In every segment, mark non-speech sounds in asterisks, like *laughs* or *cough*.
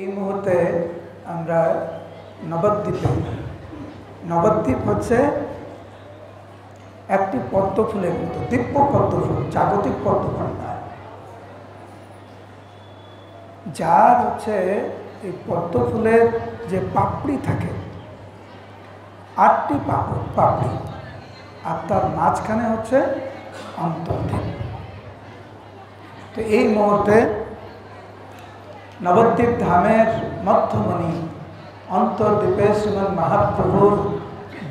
এই মুহূর্তে আমরা নবদ্বীপে নবদ্বীপ হচ্ছে একটি পদ্ম ফুলের মতো, দিব্য পদ্ম ফুল জাগতিক পদ্ম ফুল নয় যার হচ্ছে এই পদ্ম ফুলের যে পাপড়ি থাকে, আটটি পাপড় পাপড়ি, আর তার মাঝখানে হচ্ছে অন্তর্দ্বীপ তো এই মুহূর্তে নবদ্বীপ ধামের মধ্যমণি অন্তর্দ্বীপে শ্রীমন মহাপ্রভুর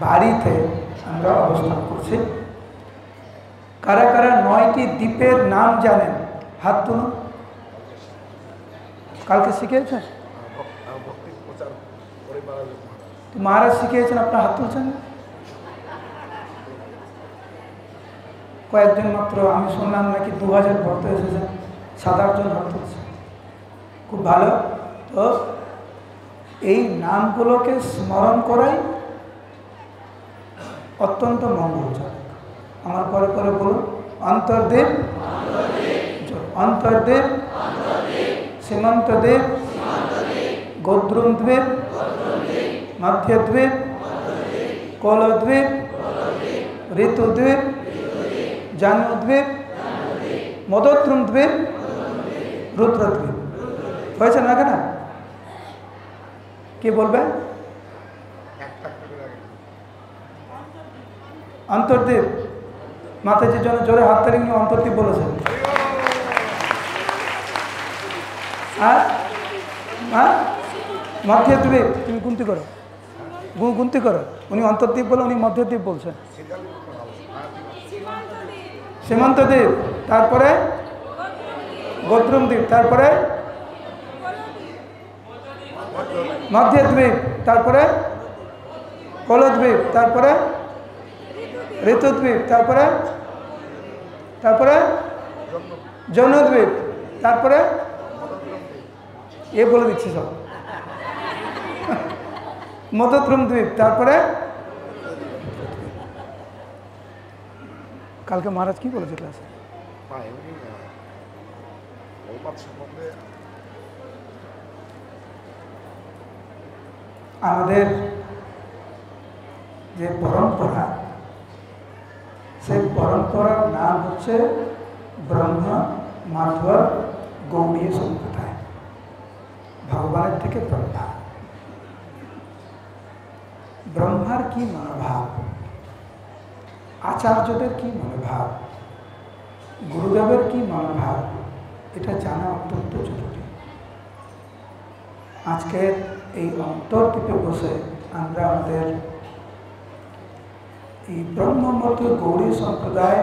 বাড়িতে আমরা অবস্থান করছি। কারা কারা নয়টি দ্বীপের নাম জানেন? হাত তুলুন কালকে শিখিয়েছেন? মহারাজ শিখিয়েছেন, আপনার হাত তুলছেন? কয়েকজন মাত্র, আমি শুনলাম নাকি দু হাজার ভক্ত এসেছেন, সাত আটজন হাত তুলছে। খুব ভালো। তো এই নামগুলোকে স্মরণ করাই অত্যন্ত মঙ্গলজনক। আমার পরে পরে বলুন, অন্তর্দেব অন্তর্দেব, সীমন্তদেব, গোদ্রুমদ্বীপ, মধ্যদ্বীপ, কলদ্বীপ, ঋতুদ্বীপ, জানুদ্বীপ মদদ্রুম দ্বীপ রুদ্রদ্বীপ। হয়েছে না কেন? কি বলবে? অন্তর্দ্বীপ মাতাজির জন্য জোরে হাত তালি নিয়ে অন্তর্দ্বীপ বলেছেন হ্যাঁ? হ্যাঁ? মধ্যদ্বীপ, তুমি গুনতি করো। গুনতি করো। উনি অন্তর্দ্বীপ বলে উনি মধ্যদ্বীপ বলছেন। সীমান্তদ্বীপ। তারপরে? গোদ্রুম দ্বীপ তারপরে মধ্যদ্বীপ তারপরে কলদ্বীপ, তারপরে ঋতুদ্বীপ, তারপরে তারপরে যৌনদ্বীপ তারপরে এ বলে দিচ্ছি সব। মদদ্রুম দ্বীপ, তারপরে কালকে মহারাজ কি বলেছে ক্লাসে আমাদের যে পরম্পরা, সেই পরম্পরার নাম হচ্ছে ব্রহ্ম, মাধব গৌড়ীয় সম্প্রদায়। ভগবানের থেকে ব্রহ্মা। ব্রহ্মার কি মনোভাব? আচার্যদের কি মনোভাব? গুরুদেবের কি মনোভাব? এটা জানা অত্যন্ত জরুরি। আজকের এই অন্তর্দ্বীপে বসে আমরা আমাদের এই ব্রহ্মমত গৌরী সম্প্রদায়,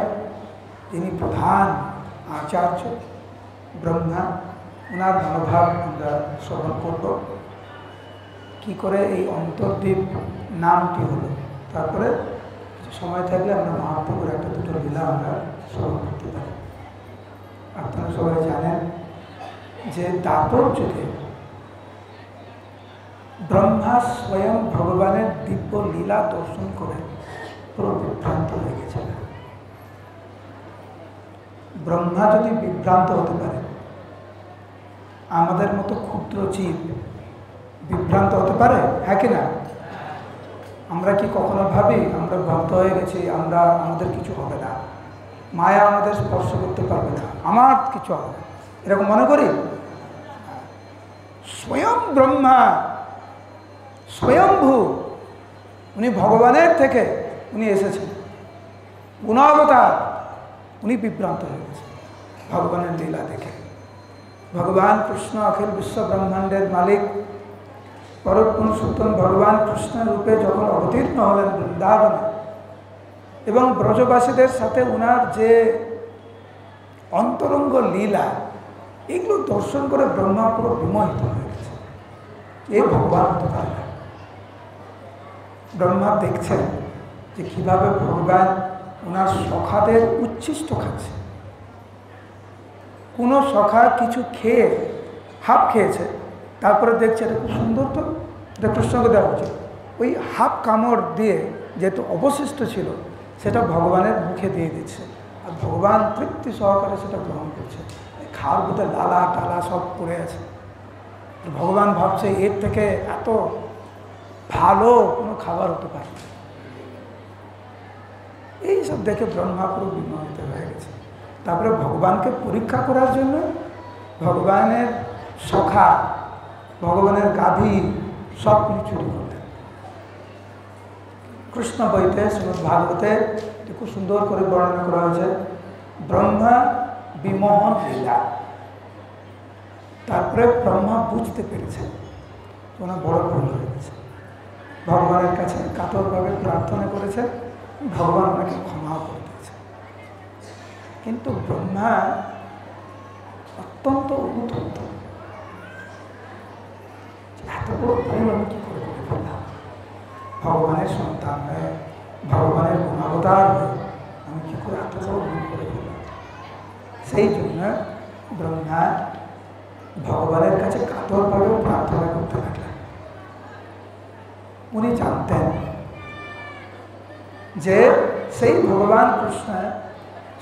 যিনি প্রধান আচার্য ব্রহ্মা ওনার মনোভাব আমরা শ্রবণ করব। কি করে এই অন্তর্দ্বীপ নামটি হলো? তারপরে সময় থাকলে আমরা মহাপ্রভুর একটা দুটো লীলা আমরা শ্রবণ করতে পারি। আপনারা সবাই জানেন যে দাপর যুগে ব্রহ্মা স্বয়ং ভগবানের দিব্য লীলা দর্শন করে পুরো বিভ্রান্ত হয়ে গেছিলেন ব্রহ্মা যদি বিভ্রান্ত হতে পারে, আমাদের মতো ক্ষুদ্র জীব বিভ্রান্ত হতে পারে? হ্যাঁ কি না? আমরা কি কখনো ভাবি, আমরা ভক্ত হয়ে গেছি, আমরা, আমাদের কিছু হবে না। মায়া আমাদের স্পর্শ করতে পারবে না। আমার কিছু হবে এরকম মনে করি? স্বয়ং ব্রহ্মা স্বয়ংভূ উনি ভগবানের থেকে উনি এসেছেন। গুণাবতার। উনি বিভ্রান্ত হয়ে গেছেন ভগবানের লীলা দেখে। ভগবান কৃষ্ণ অখিল বিশ্ব ব্রহ্মাণ্ডের মালিক। পরপুরুষোত্তম ভগবান কৃষ্ণ রূপে যখন অবতীর্ণ হলেন বৃন্দাবনে এবং ব্রজবাসীদের সাথে উনার যে অন্তরঙ্গ লীলা, এগুলো দর্শন করে ব্রহ্মা পুরো বিমোহিত হয়ে গেছে। এই ভগবান না ব্রহ্মা দেখছেন যে কীভাবে ভগবান ওনার সখাদের উচ্ছিষ্ট খাচ্ছে। কোনো সখা কিছু খেয়ে হাফ খেয়েছে, তারপরে দেখছে এটা খুব সুন্দর তো, এটা কৃষ্ণকে দেওয়া উচিত। ওই হাফ কামড় দিয়ে যেহেতু অবশিষ্ট ছিল, সেটা ভগবানের মুখে দিয়ে দিচ্ছে। আর ভগবান তৃপ্তি সহকারে সেটা গ্রহণ করছে। খাওয়ার ভিতরে লালা টালা সব পড়ে আছে। ভগবান ভাবছে এর থেকে এত ভালো কোনো খাবার হতে পারে এইসব দেখে ব্রহ্মা পুরো বিমোহিত হয়ে গেছে। তারপরে ভগবানকে পরীক্ষা করার জন্য ভগবানের সখা, ভগবানের গাভী সব কিছু চুরি করলেন। কৃষ্ণ বইতে, শ্রীমদ ভাগবতে খুব সুন্দর করে বর্ণনা করা হয়েছে, ব্রহ্মা বিমোহন লীলা। তারপরে ব্রহ্মা বুঝতে পেরেছে ওনার বড় ভুল হয়ে গেছে। ভগবানের কাছে কাতরভাবে প্রার্থনা করেছে, ভগবান ওনাকে ক্ষমাও করে দিয়েছে। কিন্তু ব্রহ্মা অত্যন্ত অনুতপ্ত। এত বড় ভুল আমি কি করে করে ফেললাম? ভগবানের সন্তান হয়ে, ভগবানের গুণাবতার হয়ে আমি কি করে এত বড় ভুল করে ফেললাম? সেই জন্য ব্রহ্মা ভগবানের কাছে কাতরভাবে প্রার্থনা করতে লাগলেন। উনি জানতেন যে সেই ভগবান কৃষ্ণ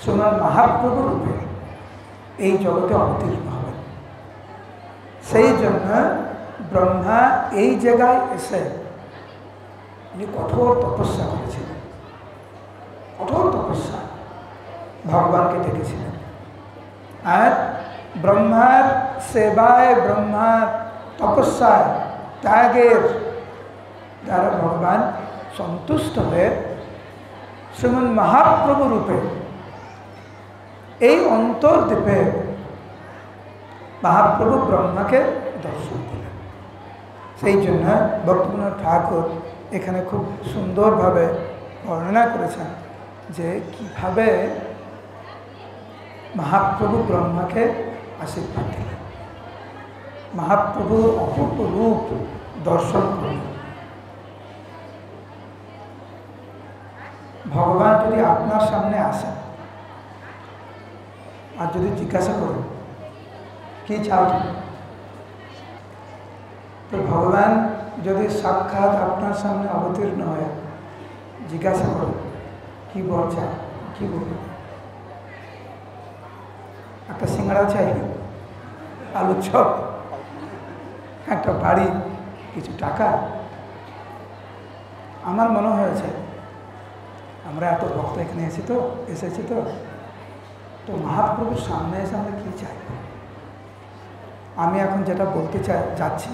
সোনার মহাপ্রভু রূপে এই জগতে অবতীর্ণ হবেন সেই জন্য ব্রহ্মা এই জায়গায় এসে উনি কঠোর তপস্যা করেছিলেন কঠোর তপস্যা ভগবানকে ডেকেছিলেন আর ব্রহ্মার সেবায় ব্রহ্মার তপস্যায় ত্যাগের দ্বারা ভগবান সন্তুষ্ট হয়ে শ্রীমন মহাপ্রভু রূপে এই অন্তর্দ্বীপে মহাপ্রভু ব্রহ্মাকে দর্শন দিলেন সেই জন্য ভক্তিবিনোদ ঠাকুর এখানে খুব সুন্দরভাবে বর্ণনা করেছেন যে কীভাবে মহাপ্রভু ব্রহ্মাকে আশীর্বাদ দিলেন। মহাপ্রভুর অপূর্ব রূপ দর্শন করলেন। ভগবান যদি আপনার সামনে আসেন আর যদি জিজ্ঞাসা করেন কি চাও তো ভগবান যদি সাক্ষাৎ আপনার সামনে অবতীর্ণ হয় জিজ্ঞাসা করেন কি বল চাও? কি বলবেন একটা সিঙ্গাড়া চাই? আলুর চপ? একটা বাড়ি? কিছু টাকা? আমার মনে হয়েছে আমরা এত ভক্ত এখানে এসেছি তো এসেছি তো। তো মহাপ্রভুর সামনে এসে আমরা কী চাই? আমি এখন যেটা বলতে চাই, যাচ্ছি।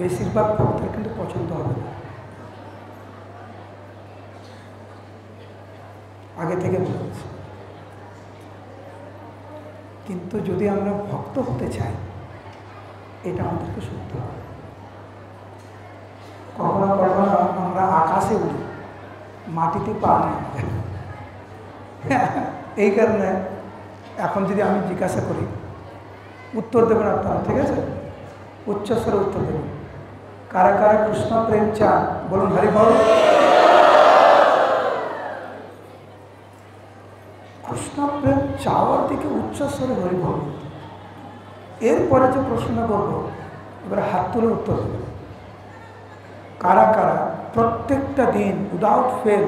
বেশিরভাগ ভক্তের কিন্তু পছন্দ হবে না। আগে থেকে বলেছি কিন্তু যদি আমরা ভক্ত হতে চাই, এটা আমাদেরকে শুনতে হবে। কখনো কখনো আমরা আকাশে উঠি মাটিতে পা এই কারণে এখন যদি আমি জিজ্ঞাসা করি, উত্তর দেবেন আপনারা, ঠিক আছে? উচ্চস্বরে উত্তর দেবেন। কারা কারা কৃষ্ণ প্রেম চান? বলুন, হরি বল। কৃষ্ণ প্রেম চাওয়ার দিকে উচ্চস্বরে হরি বল। এরপরে যে প্রশ্ন করব, এবার হাত তুলে উত্তর দেবেন। কারা কারা প্রত্যেকটা দিন উইদাউট ফেল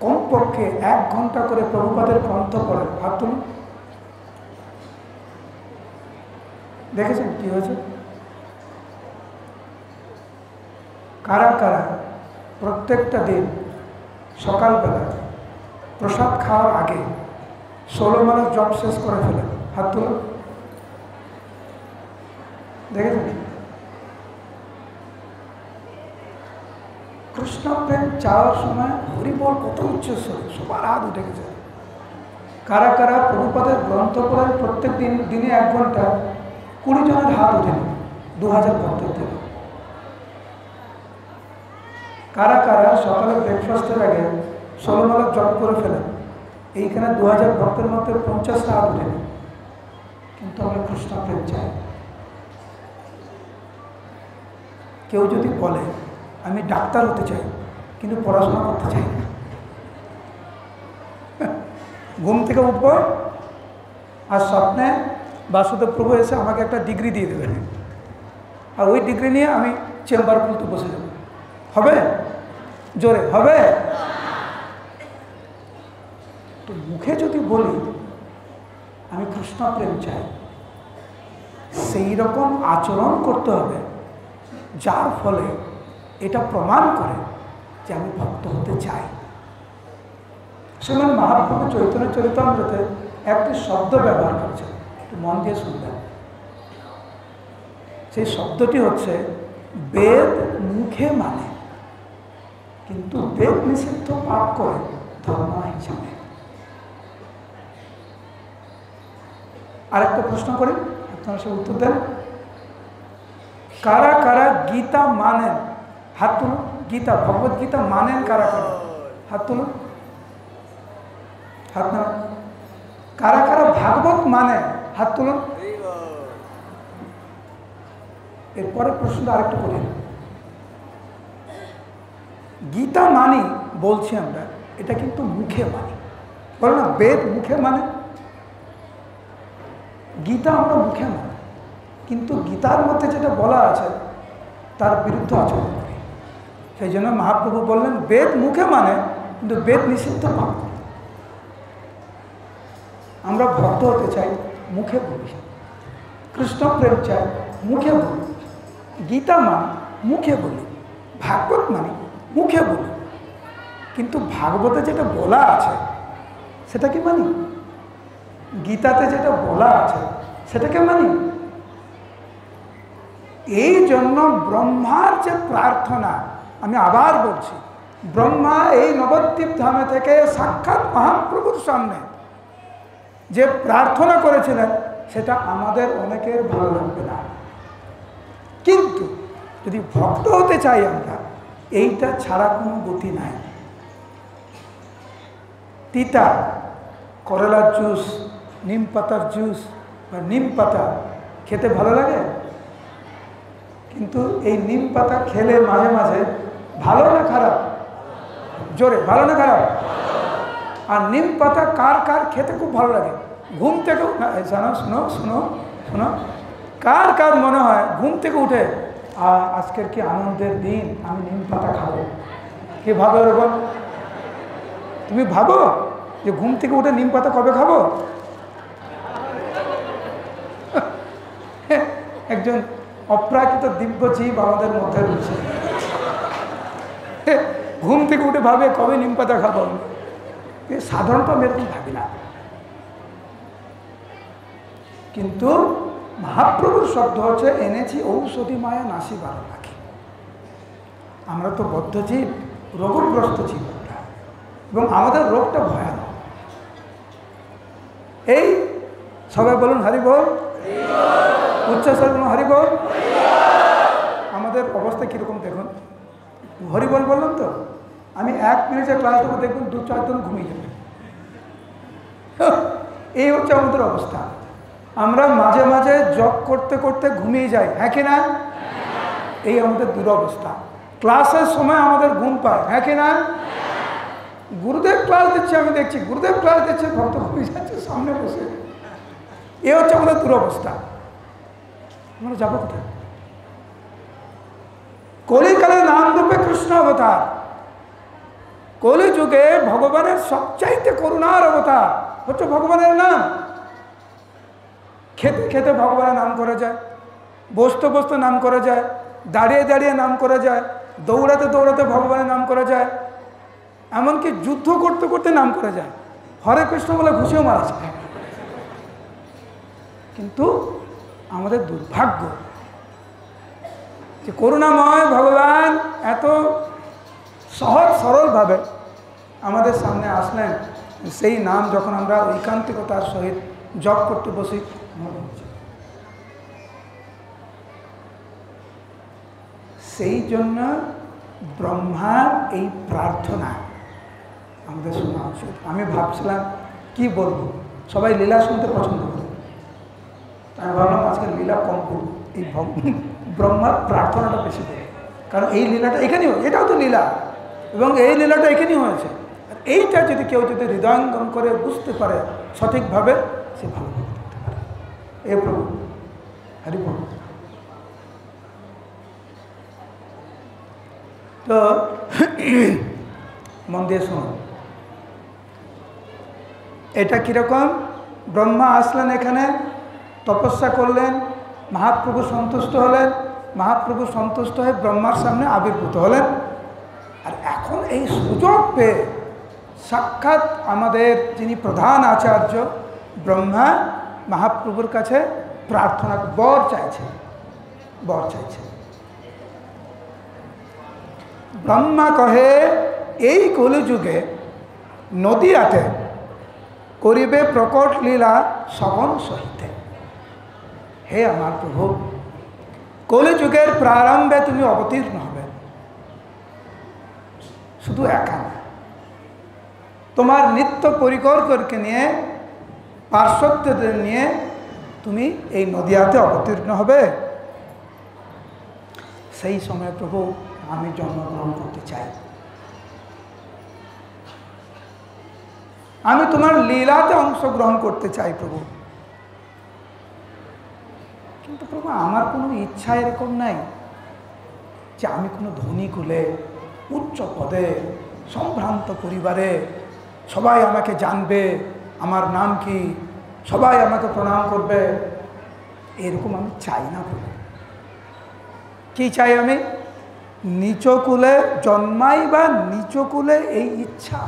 কমপক্ষে এক ঘণ্টা করে প্রভুপাদের গ্রন্থ পড়েন তুলুন। দেখেছেন কি হয়েছে? কারা কারা প্রত্যেকটা দিন সকালবেলা প্রসাদ খাওয়ার আগে ষোলো মাস জব শেষ করে ফেলেন? হাত তুলুন। দেখেছেন? কৃষ্ণ প্রেম চাওয়ার সময় হরিবল কত উচ্চস্বর সবার হাত উঠে গেছে। কারা কারা প্রভুপাদের গ্রন্থ পড়েন প্রত্যেক দিন, দিনে এক ঘণ্টা, কুড়ি জনের হাত উঠেনি দু হাজার ভক্তের থেকে কারা কারা সকালে ব্রেকফাস্টের আগে ষোলো মালা জব করে ফেলেন, এইখানে দু হাজার ভক্তের মধ্যে পঞ্চাশটা হাত উঠেনি কিন্তু আমরা কৃষ্ণ প্রেম চাই। কেউ যদি বলে আমি ডাক্তার হতে চাই, কিন্তু পড়াশোনা করতে চাই না। ঘুম থেকে উঠব আর স্বপ্নে বাসুদেব প্রভু এসে আমাকে একটা ডিগ্রি দিয়ে দেবেন। আর ওই ডিগ্রি নিয়ে আমি চেম্বার খুলতে বসে যাব। হবে? জোরে, হবে? তো মুখে যদি বলি, আমি কৃষ্ণ প্রেম চাই। সেই রকম আচরণ করতে হবে, যার ফলে এটা প্রমাণ করে যে আমি ভক্ত হতে চাই। শ্রীমান মহাপ্রভু চৈতন্য চরিতামৃতে একটি শব্দ ব্যবহার করেছেন। একটু মন দিয়ে শুনবেন। সেই শব্দটি হচ্ছে, বেদ মুখে মানে কিন্তু বেদ নিষিদ্ধ পাপ করে ধর্ম হিসাবে। আরেকটা প্রশ্ন করি, আপনারা সে উত্তর দেন। কারা কারা গীতা মানেন? হাত তুলো। গীতা, ভগবত গীতা মানেন কারা কারা? হাত তুলুন হাত না কারা কারা ভাগবত মানে? হাত তুলুন এরপরে প্রশ্নটা আরেকটু করি গীতা মানি বলছি আমরা, এটা কিন্তু মুখে মানি। বলো না, বেদ মুখে মানে? গীতা আমরা মুখে মানি। কিন্তু গীতার মধ্যে যেটা বলা আছে, তার বিরুদ্ধে আচরণ। সেই জন্য মহাপ্রভু বললেন, বেদ মুখে মানে কিন্তু বেদ নিষিদ্ধ পাপ। আমরা ভক্ত হতে চাই, মুখে বলি। কৃষ্ণ প্রেম চাই, মুখে বলি। গীতা মান, মুখে বলি। ভাগবত মানে মুখে বলি। কিন্তু ভাগবতে যেটা বলা আছে, সেটা কি মানি? গীতাতে যেটা বলা আছে সেটাকে মানি? এই জন্য ব্রহ্মার যে প্রার্থনা আমি আবার বলছি, ব্রহ্মা এই নবদ্বীপ ধামে থেকে সাক্ষাৎ মহাপ্রভুর সামনে যে প্রার্থনা করেছিলেন, সেটা আমাদের অনেকের ভালো লাগবে না। কিন্তু যদি ভক্ত হতে চাই আমরা, এইটা ছাড়া কোনো গতি নাই। তিতা করলার জুস, নিম পাতার জুস বা নিম পাতা খেতে ভালো লাগে? কিন্তু এই নিম পাতা খেলে মাঝে মাঝে ভালো না খারাপ? জোরে, ভালো না খারাপ? আর নিম পাতা কার কার খেতে খুব ভালো লাগে? ঘুম থেকে শোনো শোনো শোনো শোনো। কার কার মনে হয় ঘুম থেকে উঠে আজকের কি আনন্দের দিন, আমি নিম পাতা খাব। কে ভাবো এরকম তুমি ভাবো যে ঘুম থেকে উঠে নিম পাতা কবে খাব? *laughs* একজন অপ্রাকৃত দিব্য জীব আমাদের মধ্যে রয়েছে। *laughs* ঘুম থেকে উঠে ভাবে, কবে নিম পাতা খাব? সাধারণত আমি এরকম ভাবি না। কিন্তু মহাপ্রভুর শব্দ হচ্ছে, এনেছি ঔষধি মায়া নাসি বারো পাখি আমরা তো বদ্ধজীব রোগগ্রস্ত জীব এবং আমাদের রোগটা ভয়ানক। এই সবাই বলুন, হরি বল। উচ্চস্বর বলুন, হরি বল। আমাদের অবস্থা কীরকম দেখুন। হরি বল বললাম তো? আমি এক মিনিটে ক্লাস দেবো, দেখবেন দু চারজন ঘুমিয়ে যাবে। এই হচ্ছে আমাদের অবস্থা। আমরা মাঝে মাঝে জব করতে করতে ঘুমিয়ে যাই হ্যাঁ কি না? এই আমাদের দুরবস্থা। ক্লাসের সময় আমাদের ঘুম পায় হ্যাঁ কি না? গুরুদেব ক্লাস দিচ্ছে, আমি দেখছি, গুরুদেব ক্লাস দিচ্ছে, ভক্ত ঘুমিয়ে যাচ্ছে, সামনে বসে। এ হচ্ছে আমাদের দুরবস্থা। আমরা যাব কোথায়? কলিকালে কৃষ্ণ অবতার। কলি যুগে ভগবানের সবচাইতে করুণার অবতার। হচ্ছে ভগবানের নাম। খেতে খেতে ভগবানের নাম করা যায়। বসতে বসতে নাম করা যায়। দাঁড়িয়ে দাঁড়িয়ে নাম করা যায়। দৌড়াতে দৌড়াতে ভগবানের নাম করা যায়। এমনকি যুদ্ধ করতে করতে নাম করা যায়। হরে কৃষ্ণ বলে ঘুষেও মারা যায়। কিন্তু আমাদের দুর্ভাগ্য যে করুণাময় ভগবান এত সহজ সরলভাবে আমাদের সামনে আসলেন, সেই নাম যখন আমরা ঐকান্তিকতার সহিত জপ করতে বসি সেই জন্য ব্রহ্মার এই প্রার্থনা আমাদের শোনা উচিত আমি ভাবছিলাম, কি বলব? সবাই লীলা শুনতে পছন্দ করে। আমি ভাবলাম আজকে লীলা কম করব, এই ব্রহ্মার প্রার্থনাটা বেশি করে কারণ এই লীলাটা এখানেই এটাও তো লীলা। এবং এই লীলাটা এখানেই হয়েছে। এইটা যদি কেউ যদি হৃদয়ঙ্গম করে বুঝতে পারে সঠিকভাবে, সে ভালো এ প্রভু, হরি প্রভু। তো, মন দিয়ে শুনুন এটা কীরকম? ব্রহ্মা আসলেন এখানে, তপস্যা করলেন মহাপ্রভু সন্তুষ্ট হলেন, মহাপ্রভু সন্তুষ্ট হয়ে ব্রহ্মার সামনে আবির্ভূত হলেন। আর এখন এই সুযোগ পেয়ে সাক্ষাৎ আমাদের যিনি প্রধান আচার্য, ব্রহ্মা মহাপ্রভুর কাছে প্রার্থনা, বর চাইছে বর চাইছে। ব্রহ্মা কহে, এই কলিযুগে নদীয়াতে করিবে প্রকট লীলা সবন সহিতে হে আমার প্রভু, কলিযুগের প্রারম্ভে তুমি অবতীর্ণ হবে। শুধু একা না, তোমার নিত্য পরিকরকে নিয়ে পার্শ্বত্যদের নিয়ে তুমি এই নদিয়াতে অবতীর্ণ হবে। সেই সময় প্রভু, আমি জন্মগ্রহণ করতে চাই। আমি তোমার লীলাতে অংশগ্রহণ করতে চাই প্রভু। কিন্তু প্রভু, আমার কোনো ইচ্ছা এরকম নাই যে আমি কোনো ধনী কুলে, উচ্চ পদে, সম্ভ্রান্ত পরিবারে সবাই আমাকে জানবে, আমার নাম কি, সবাই আমাকে প্রণাম করবে। এরকম আমি চাই না প্রভু। কি চাই আমি? নিচকুলে জন্মাই বা নিচকুলে এই ইচ্ছা।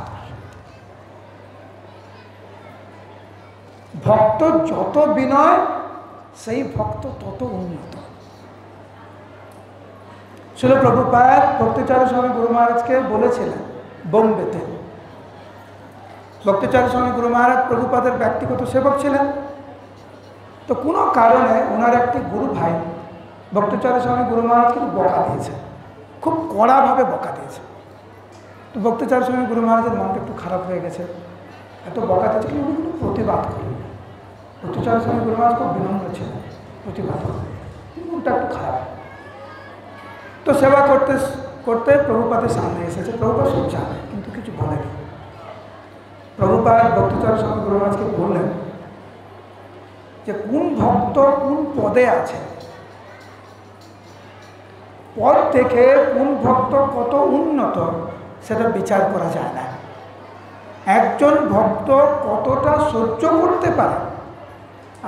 ভক্ত যত বিনয় সেই ভক্ত তত উন্নত। ছিল প্রভুপাত ভক্তিচার্য স্বামী গুরু মহারাজকে বলেছিলেন, বোম্বেতে। ভক্তিচার্য স্বামী গুরু মহারাজ প্রভুপাদের ব্যক্তিগত সেবক ছিলেন। তো কোনো কারণে ওনার একটি গুরু ভাই ভক্তিচার্য স্বামী গুরু মহারাজ কিন্তু বকা দিয়েছে। খুব কড়াভাবে বকা দিয়েছে। তো ভক্তিচার্য স্বামী গুরু মহারাজের মনটা একটু খারাপ হয়ে গেছে। এত বকা দিয়েছে কিন্তু প্রতিবাদ করেন ভক্তিচার্য স্বামী গুরু মহারাজ খুব বিনম্র প্রতিবাদ করেন মনটা একটু খারাপ। তো সেবা করতে করতে প্রভুপাদের সামনে এসেছে। প্রভুপাদ সব জানে কিন্তু কিছু বলেনি প্রভুপাদ ভক্তিচার স্বামী গুরু মহারাজকে বললেন যে, কোন ভক্ত কোন পদে আছে? পদ থেকে কোন ভক্ত কত উন্নত, সেটা বিচার করা যায় না। একজন ভক্ত কতটা সহ্য করতে পারে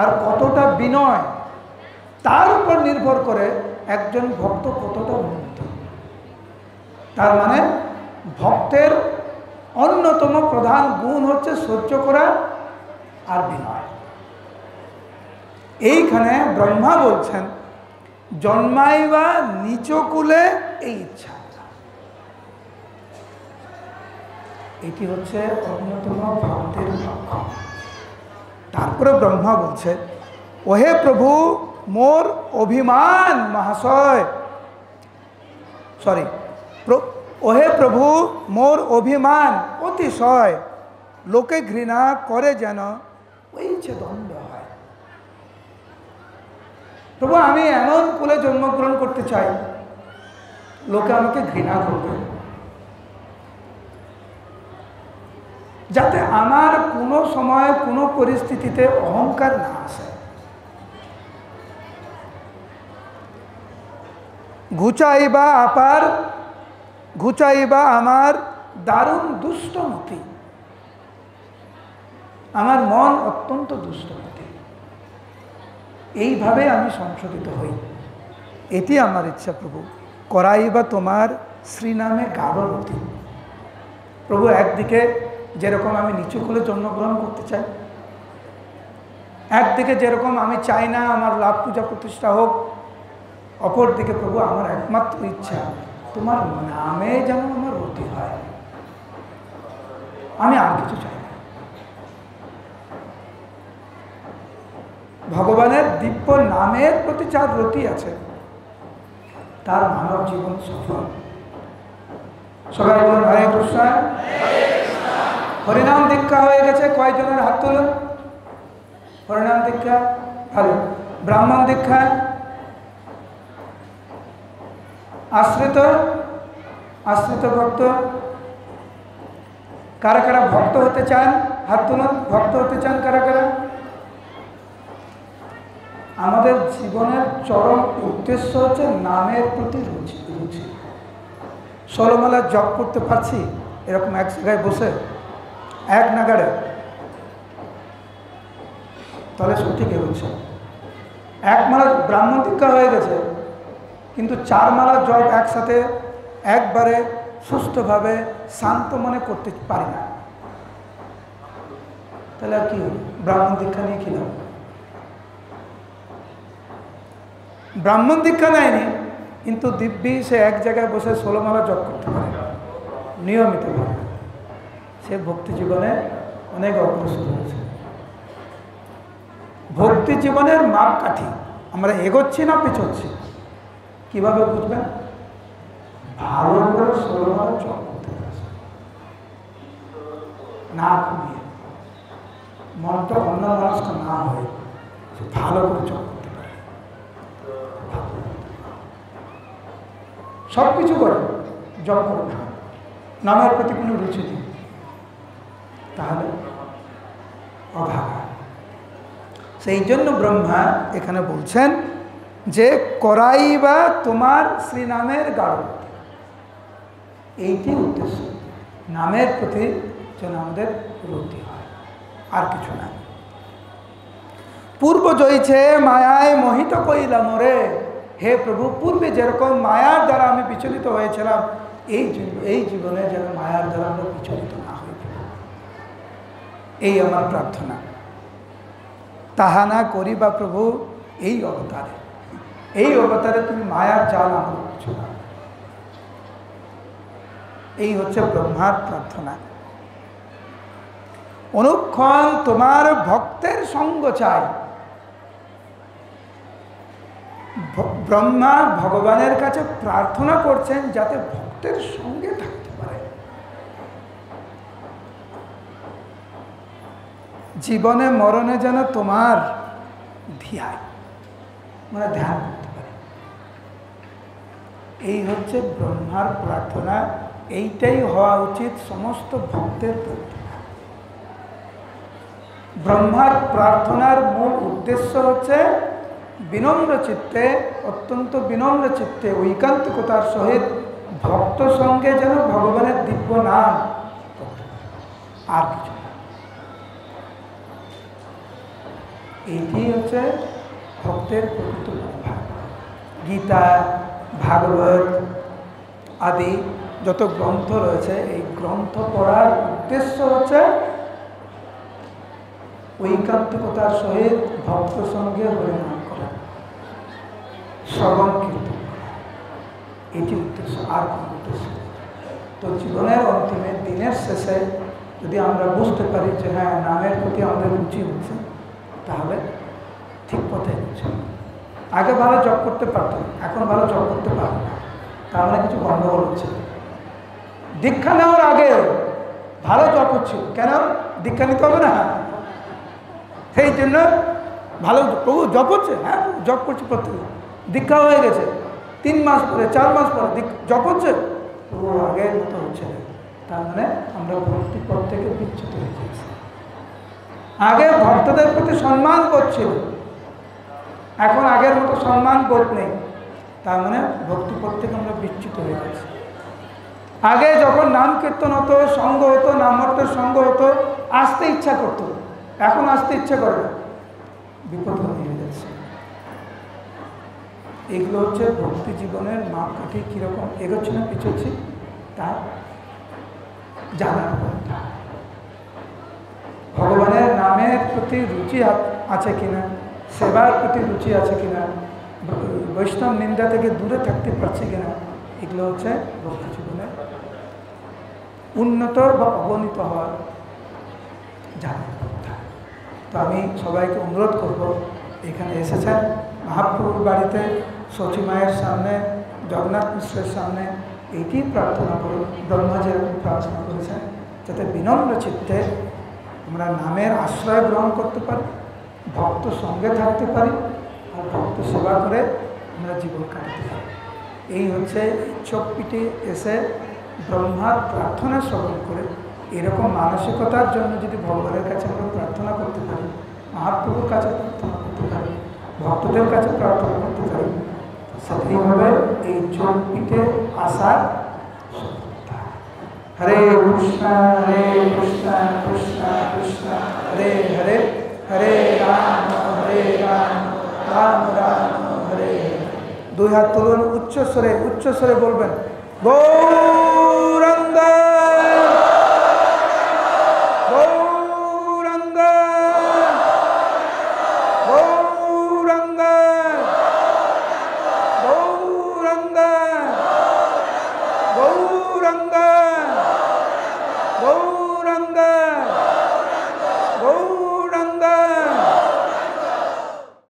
আর কতটা বিনয়, তার উপর নির্ভর করে একজন ভক্ত কতটা উন্নত তার মানে ভক্তের অন্যতম প্রধান গুণ হচ্ছে সহ্য করা আর বিনয়। এইখানে ব্রহ্মা বলছেন, জন্মাইবা নিচকুলে এই ইচ্ছা। এটি হচ্ছে অন্যতম ভক্তের লক্ষ্য তারপরে ব্রহ্মা বলছে, ওহে প্রভু, মোর অভিমান মহাশয়। সরি ওহে প্রভু, মোর অভিমান অতিশয়। লোকে ঘৃণা করে যেন ওই যে দণ্ড হয়। প্রভু, আমি এমন কুলে জন্মগ্রহণ করতে চাই, লোকে আমাকে ঘৃণা করবে। যাতে আমার কোনো সময় কোনো পরিস্থিতিতে অহংকার না আসে। ঘুচাইবা আপার, ঘুচাইবা আমার দারুণ দুষ্টমতি। আমার মন অত্যন্ত দুষ্টমতি। এইভাবে আমি সংশোধিত হই। এটি আমার ইচ্ছা প্রভু। করাইবা তোমার শ্রীনামে গাঢ়রতি প্রভু একদিকে যেরকম আমি নিচু খুলে জন্মগ্রহণ করতে চাই। একদিকে যেরকম আমি চাই না আমার লাভ পূজা প্রতিষ্ঠা হোক, অপরদিকে প্রভু আমার একমাত্র ইচ্ছা, তোমার নামে যেন আমার রতি হয়। আমি আর কিছু চাই না। ভগবানের দিব্য নামের প্রতি যার রতি আছে, তার মানব জীবন সফল। সবাই বলুন, হরে কৃষ্ণ। হরিনাম দীক্ষা হয়ে গেছে কয়েকজনের হাত তুলুন হরিনাম দীক্ষা, ভালো। ব্রাহ্মণ দীক্ষা, আশ্রিত আশ্রিত ভক্ত। কারা কারা ভক্ত হতে চান, হাত তুলুন, ভক্ত হতে চান কারা কারা? আমাদের জীবনের চরম উদ্দেশ্য হচ্ছে নামের প্রতি রুচি রুচি। ষোলোমালা জপ করতে পারছি, এরকম এক জায়গায় বসে এক নাগাড়ে। তাহলে সঠিক এগোচ্ছে এক মালা ব্রাহ্মণ দীক্ষা হয়ে গেছে, কিন্তু চার মালা জপ একসাথে একবারে সুস্থভাবে শান্ত মনে করতে পারি না। তাহলে আর কি ব্রাহ্মণ দীক্ষা নিয়ে লাভ? ব্রাহ্মণ দীক্ষা নেয়নি, কিন্তু দিব্যি সে এক জায়গায় বসে ষোলোমালা জপ করতে পারে, নিয়মিতভাবে। সে ভক্তি জীবনে অনেক অগ্রসর হয়েছে। ভক্তি জীবনের মাপকাঠি, আমরা এগোচ্ছি না পিছোচ্ছি? কীভাবে বুঝবেন? ভালো করে জপ করতে না কমিয়ে মনটা অন্য মানুষটা না হয়ে ভালো করে জপ করতে পারে। সব কিছু করে, জপ করে না নামের প্রতি কোনো রুচি নেই। তাহলে অভাগা। সেই জন্য ব্রহ্মা এখানে বলছেন যে, করাই বা তোমার শ্রীনামের গাঢ় এইটি উদ্দেশ্য। নামের প্রতি যেন আমাদের রুতি হয়, আর কিছু না। পূর্ব জয়ছে মায়ায় মোহিত কইলাম রে হে প্রভু, পূর্বে যেরকম মায়ার দ্বারা আমি বিচলিত হয়েছিলাম, এই এই জীবনে যেন মায়ার দ্বারা আমরা বিচলিত এই আমার প্রার্থনা। তাহা না করি বা প্রভু, এই অবতারে। এই অবতারে তুমি মায়ার জাল আমার কিছু না। এই হচ্ছে ব্রহ্মার প্রার্থনা। অনুক্ষণ তোমার ভক্তের সঙ্গ চাই। ব্রহ্মা ভগবানের কাছে প্রার্থনা করছেন যাতে ভক্তের সঙ্গে থাকতে পারে জীবনে মরণে যেন তোমার ধিয়ায় মানে ধ্যান করতে পারে। এই হচ্ছে ব্রহ্মার প্রার্থনা, এইটাই হওয়া উচিত সমস্ত ভক্তের প্রার্থনা। ব্রহ্মার প্রার্থনার মূল উদ্দেশ্য হচ্ছে বিনম্র চিত্তে, অত্যন্ত বিনম্র চিত্তে, ঐকান্তিকতার সহিত ভক্ত সঙ্গে যেন ভগবানের দিব্য নাম আর কিছু এইটি হচ্ছে ভক্তের প্রকৃত গীতা, ভাগবত আদি যত গ্রন্থ রয়েছে, এই গ্রন্থ পড়ার উদ্দেশ্য হচ্ছে ঐকান্তিকতার সহিত ভক্ত সঙ্গে হরিনাম করা, শ্রবণ কীর্তন এটি উদ্দেশ্য, আর কোনো উদ্দেশ্য তো জীবনের অন্তিমে দিনের শেষে যদি আমরা বুঝতে পারি যে হ্যাঁ নামের প্রতি আমাদের রুচি হচ্ছে তাহলে ঠিক পথে হচ্ছে আগে ভালো জব করতে পারতাম, এখন ভালো জব করতে পারব না। তার মানে কিছু গণ্ডগোল হচ্ছে। দীক্ষা নেওয়ার আগে ভালো জব হচ্ছিল কেন? দীক্ষা নিতে হবে না। সেই জন্য ভালো প্রভু জব হচ্ছে হ্যাঁ জব করছে প্রত্যেক। দীক্ষা হয়ে গেছে। তিন মাস পরে, চার মাস পরে জব হচ্ছে প্রভু মতো হচ্ছে তার মানে আমরা ভক্তি পথ থেকে বিচ্ছুত হয়ে গেছি আগে ভক্তদের প্রতি সম্মান করছিল এখন আগের মতো সম্মান বোধ নেই। তার মানে ভক্তিপথ থেকে আমরা বিচ্যুত হয়ে গেছি। আগে যখন নাম কীর্তন হতো, সঙ্গ হতো নামর্তের সঙ্গ হতো, আসতে ইচ্ছা করতো। এখন আসতে ইচ্ছা করে না। বিপদ হয়ে যাচ্ছে। এগুলো হচ্ছে ভক্তি জীবনের মাপকাঠি, কীরকম এগোচ্ছে না পিছোচ্ছি তার জানার কথা ভগবানের নামের প্রতি রুচি আছে কিনা, সেবার প্রতি রুচি আছে কিনা, বৈষ্ণব নিন্দা থেকে দূরে থাকতে পারছে কিনা, এগুলো হচ্ছে ভক্তি জীবনের উন্নত বা অবনীত হওয়ার কথা। তো আমি সবাইকে অনুরোধ করব, এখানে এসেছেন মহাপ্রভুর বাড়িতে সচী মায়ের সামনে, জগন্নাথ মিশ্রের সামনে, এইটি প্রার্থনা করুন ব্রহ্মা যেরকম প্রার্থনা করেছেন, যাতে বিনম্র চিত্তে আমরা নামের আশ্রয় গ্রহণ করতে পারি, ভক্ত সঙ্গে থাকতে পারি, আর ভক্ত সেবা করে আমরা জীবন কাটাতে পারি। এই হচ্ছে চোখপিটে এসে ব্রহ্মার প্রার্থনা শ্রবণ করে। এরকম মানসিকতার জন্য যদি ভগবানের কাছে আমরা প্রার্থনা করতে পারি, মহাপ্রভুর কাছে প্রার্থনা করতে পারি, ভক্তদের কাছে প্রার্থনা করতে পারি, সেইভাবে এই চোখপিটে আসার হরে কৃষ্ণ হরে কৃষ্ণ কৃষ্ণ কৃষ্ণ হরে হরে হরে রাম হরে রাম রাম রাম হরে দুই হাত তুলুন উচ্চস্বরে উচ্চস্বরে বলবেন গৌরঙ্গ